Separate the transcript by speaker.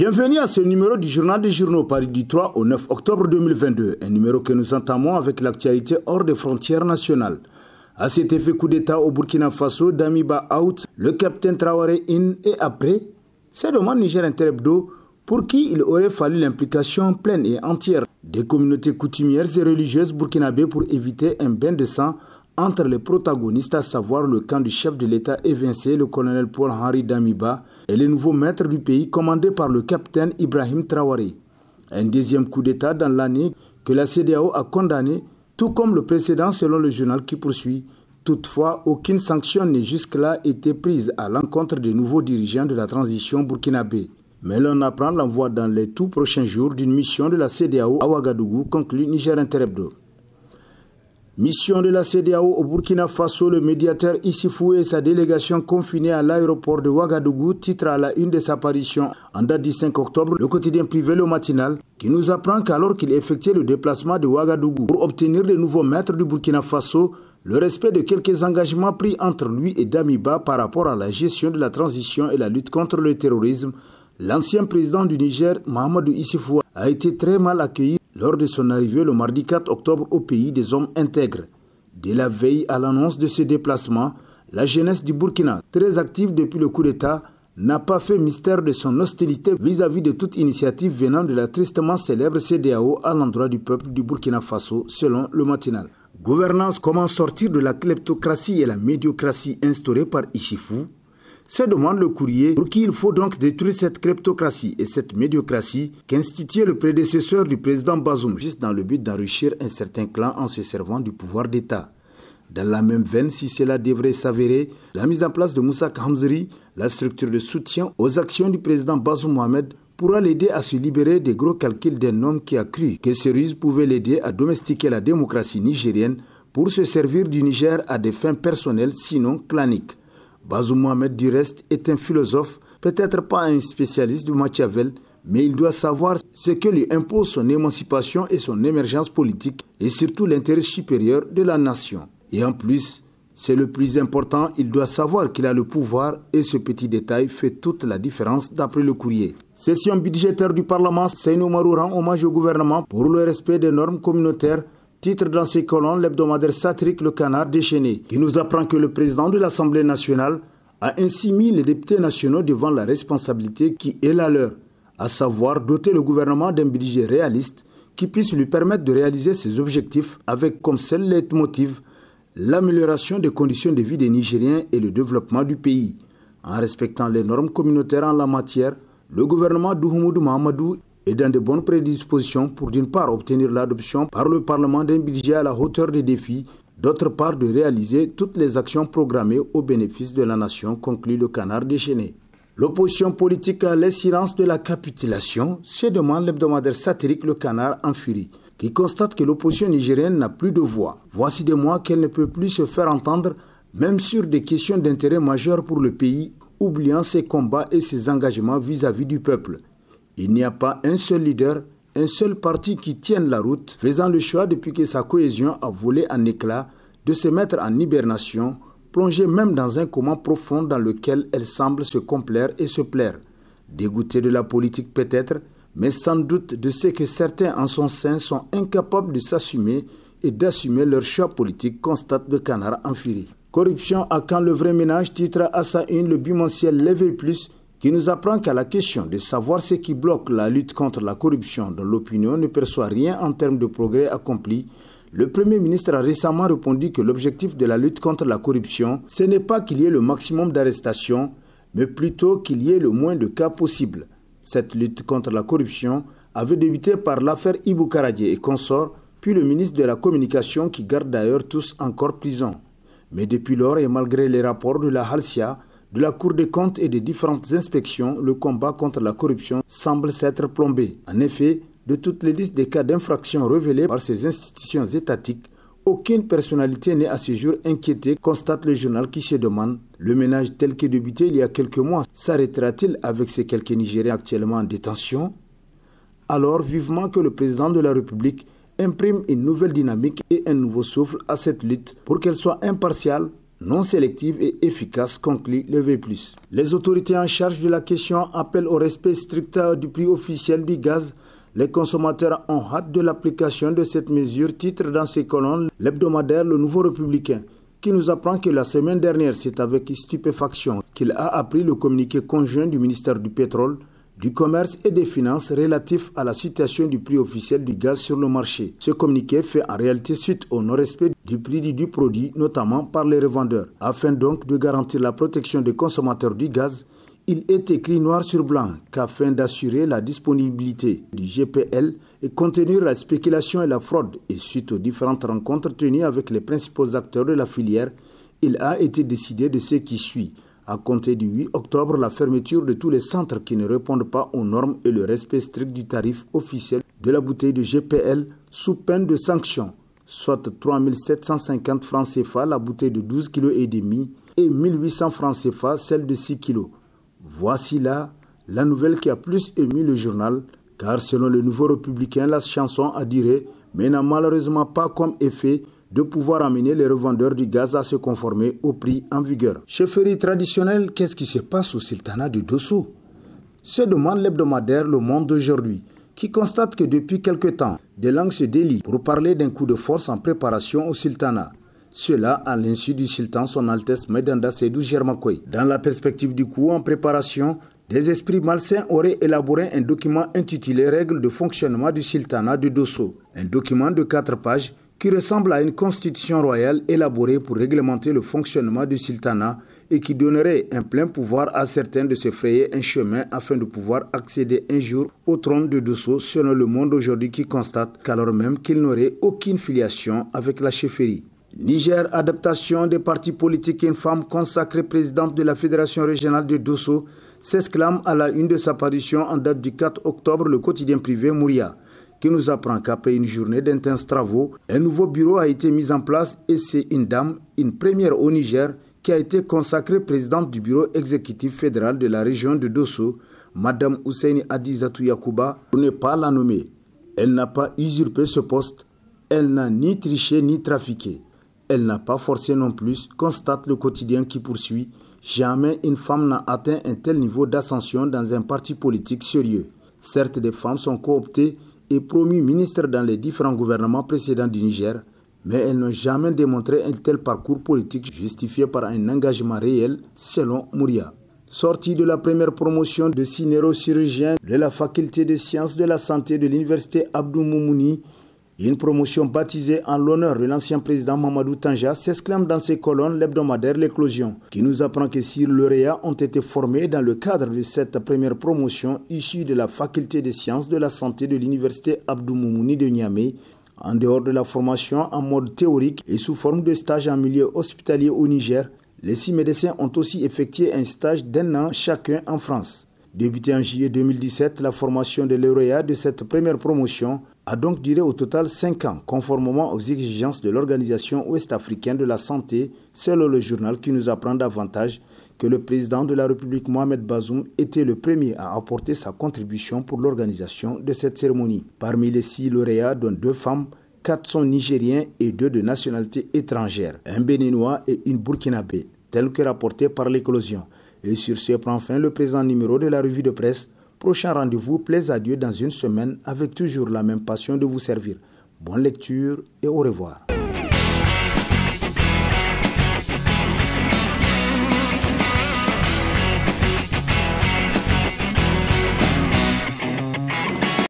Speaker 1: Bienvenue à ce numéro du Journal des Journaux Paris du 3 au 9 octobre 2022, un numéro que nous entamons avec l'actualité hors des frontières nationales. À cet effet coup d'État au Burkina Faso, Damiba out, le capitaine Traoré in et après, c'est demande Niger Interebdo pour qui il aurait fallu l'implication pleine et entière des communautés coutumières et religieuses burkinabées pour éviter un bain de sang entre les protagonistes, à savoir le camp du chef de l'État évincé, le colonel Paul-Henri Damiba, et les nouveaux maîtres du pays commandé par le capitaine Ibrahim Traoré. Un deuxième coup d'État dans l'année que la CDAO a condamné, tout comme le précédent selon le journal qui poursuit. Toutefois, aucune sanction n'est jusque-là été prise à l'encontre des nouveaux dirigeants de la transition burkinabé. Mais l'on apprend l'envoi dans les tout prochains jours d'une mission de la CDAO à Ouagadougou, conclut Niger Interebdo. Mission de la CDAO au Burkina Faso, le médiateur Issifou et sa délégation confinée à l'aéroport de Ouagadougou titre à la une de sa en date du 5 octobre le quotidien privé Le Matinal qui nous apprend qu'alors qu'il effectuait le déplacement de Ouagadougou pour obtenir les nouveaux maîtres du Burkina Faso, le respect de quelques engagements pris entre lui et Damiba par rapport à la gestion de la transition et la lutte contre le terrorisme, l'ancien président du Niger, Mohamedou Issifou, a été très mal accueilli lors de son arrivée le mardi 4 octobre au pays des hommes intègres. Dès la veille à l'annonce de ce déplacement, la jeunesse du Burkina, très active depuis le coup d'État, n'a pas fait mystère de son hostilité vis-à-vis de toute initiative venant de la tristement célèbre CDAO à l'endroit du peuple du Burkina Faso, selon le matinal. Gouvernance, comment sortir de la kleptocratie et la médiocratie instaurée par Ishifou se demande le courrier pour qui il faut donc détruire cette kleptocratie et cette médiocratie qu'instituait le prédécesseur du président Bazoum, juste dans le but d'enrichir un certain clan en se servant du pouvoir d'État. Dans la même veine, si cela devrait s'avérer, la mise en place de Moussa Khamzri, la structure de soutien aux actions du président Bazoum Mohamed, pourra l'aider à se libérer des gros calculs d'un homme qui a cru que ce ruse pouvait l'aider à domestiquer la démocratie nigérienne pour se servir du Niger à des fins personnelles, sinon claniques. Bazou Mohamed, du reste, est un philosophe, peut-être pas un spécialiste de Machiavel, mais il doit savoir ce que lui impose son émancipation et son émergence politique, et surtout l'intérêt supérieur de la nation. Et en plus, c'est le plus important, il doit savoir qu'il a le pouvoir et ce petit détail fait toute la différence d'après le courrier. Session budgétaire du Parlement, Seynou Marou rend hommage au gouvernement pour le respect des normes communautaires Titre dans ses colonnes l'hebdomadaire satirique Le Canard déchaîné, qui nous apprend que le président de l'Assemblée nationale a ainsi mis les députés nationaux devant la responsabilité qui est la leur, à savoir doter le gouvernement d'un budget réaliste qui puisse lui permettre de réaliser ses objectifs avec comme seul leitmotiv l'amélioration des conditions de vie des Nigériens et le développement du pays. En respectant les normes communautaires en la matière, le gouvernement d'Ouhoumoudou Mahamadou et dans de bonnes prédispositions pour d'une part obtenir l'adoption par le Parlement d'un budget à la hauteur des défis, d'autre part de réaliser toutes les actions programmées au bénéfice de la nation, conclut le canard déchaîné. L'opposition politique a les silences de la capitulation, se demande l'hebdomadaire satirique Le Canard en furie, qui constate que l'opposition nigérienne n'a plus de voix. Voici des mois qu'elle ne peut plus se faire entendre, même sur des questions d'intérêt majeur pour le pays, oubliant ses combats et ses engagements vis-à-vis -vis du peuple. Il n'y a pas un seul leader, un seul parti qui tienne la route, faisant le choix depuis que sa cohésion a volé en éclats de se mettre en hibernation, plongée même dans un coma profond dans lequel elle semble se complaire et se plaire. Dégoûtée de la politique peut-être, mais sans doute de ce que certains en son sein sont incapables de s'assumer et d'assumer leur choix politique, constate de canard en. Corruption à quand le vrai ménage titre à sa une le bimensuel Levé Plus qui nous apprend qu'à la question de savoir ce qui bloque la lutte contre la corruption dans l'opinion ne perçoit rien en termes de progrès accomplis, le Premier ministre a récemment répondu que l'objectif de la lutte contre la corruption, ce n'est pas qu'il y ait le maximum d'arrestations, mais plutôt qu'il y ait le moins de cas possible. Cette lutte contre la corruption avait débuté par l'affaire Ibou et consorts, puis le ministre de la Communication qui garde d'ailleurs tous encore prison. Mais depuis lors et malgré les rapports de la Halcia, de la Cour des comptes et des différentes inspections, le combat contre la corruption semble s'être plombé. En effet, de toutes les listes des cas d'infraction révélés par ces institutions étatiques, aucune personnalité n'est à ce jour inquiétée, constate le journal qui se demande le ménage tel que débuté il y a quelques mois s'arrêtera-t-il avec ces quelques Nigériens actuellement en détention? Alors vivement que le président de la République imprime une nouvelle dynamique et un nouveau souffle à cette lutte pour qu'elle soit impartiale, non sélective et efficace, conclut le V+. Les autorités en charge de la question appellent au respect strict du prix officiel du gaz. Les consommateurs ont hâte de l'application de cette mesure, titre dans ses colonnes l'hebdomadaire Le Nouveau Républicain qui nous apprend que la semaine dernière, c'est avec stupéfaction qu'il a appris le communiqué conjoint du ministère du Pétrole, du Commerce et des Finances relatif à la situation du prix officiel du gaz sur le marché. Ce communiqué fait en réalité suite au non-respect du prix du produit, notamment par les revendeurs. Afin donc de garantir la protection des consommateurs du gaz, il est écrit noir sur blanc qu'afin d'assurer la disponibilité du GPL et contenir la spéculation et la fraude, et suite aux différentes rencontres tenues avec les principaux acteurs de la filière, il a été décidé de ce qui suit. À compter du 8 octobre, la fermeture de tous les centres qui ne répondent pas aux normes et le respect strict du tarif officiel de la bouteille de GPL sous peine de sanctions, soit 3750 francs CFA la bouteille de 12 kg et demi et 1800 francs CFA celle de 6 kg. Voici là la nouvelle qui a plus ému le journal, car selon le nouveau républicain, la chanson a duré, mais n'a malheureusement pas comme effet de pouvoir amener les revendeurs du gaz à se conformer au prix en vigueur. Chefferie traditionnelle, qu'est-ce qui se passe au sultanat de Dosso? Se demande l'hebdomadaire Le Monde d'aujourd'hui, qui constate que depuis quelque temps, des langues se délient pour parler d'un coup de force en préparation au sultanat. Cela à l'insu du sultan son Altesse Medanda Sedou Germakoy. Dans la perspective du coup en préparation, des esprits malsains auraient élaboré un document intitulé Règles de fonctionnement du sultanat de Dosso. Un document de quatre pages qui ressemble à une constitution royale élaborée pour réglementer le fonctionnement du sultanat et qui donnerait un plein pouvoir à certains de se frayer un chemin afin de pouvoir accéder un jour au trône de Dosso selon le monde aujourd'hui qui constate qu'alors même qu'il n'aurait aucune filiation avec la chefferie. Niger, adaptation des partis politiques, une femme consacrée présidente de la Fédération régionale de Dosso, s'exclame à la une de sa parution en date du 4 octobre le quotidien privé Mouria, qui nous apprend qu'après une journée d'intenses travaux, un nouveau bureau a été mis en place et c'est une dame, une première au Niger, qui a été consacrée présidente du bureau exécutif fédéral de la région de Dosso, Madame Husseini Adizatou Yakuba, pour ne pas la nommer. Elle n'a pas usurpé ce poste, elle n'a ni triché ni trafiqué. Elle n'a pas forcé non plus, constate le quotidien qui poursuit. Jamais une femme n'a atteint un tel niveau d'ascension dans un parti politique sérieux. Certes, des femmes sont cooptées et promues ministres dans les différents gouvernements précédents du Niger, mais elles n'ont jamais démontré un tel parcours politique justifié par un engagement réel, selon Mouria. Sorti de la première promotion de six neurochirurgiens de la faculté des sciences de la santé de l'université Abdou Moumouni, une promotion baptisée en l'honneur de l'ancien président Mamadou Tanja s'exclame dans ses colonnes l'hebdomadaire L'éclosion, qui nous apprend que six lauréats ont été formés dans le cadre de cette première promotion issue de la faculté des sciences de la santé de l'université Abdou Moumouni de Niamey, en dehors de la formation en mode théorique et sous forme de stage en milieu hospitalier au Niger, les six médecins ont aussi effectué un stage d'un an chacun en France. Débutée en juillet 2017, la formation des lauréats de cette première promotion a donc duré au total 5 ans, conformément aux exigences de l'Organisation ouest-africaine de la santé, selon le journal qui nous apprend davantage que le président de la République Mohamed Bazoum était le premier à apporter sa contribution pour l'organisation de cette cérémonie. Parmi les six lauréats, dont deux femmes, quatre sont nigériens et deux de nationalité étrangère, un béninois et une burkinabé, tel que rapporté par l'éclosion. Et sur ce prend fin le présent numéro de la revue de presse Prochain rendez-vous, plaise à Dieu dans une semaine avec toujours la même passion de vous servir. Bonne lecture et au revoir.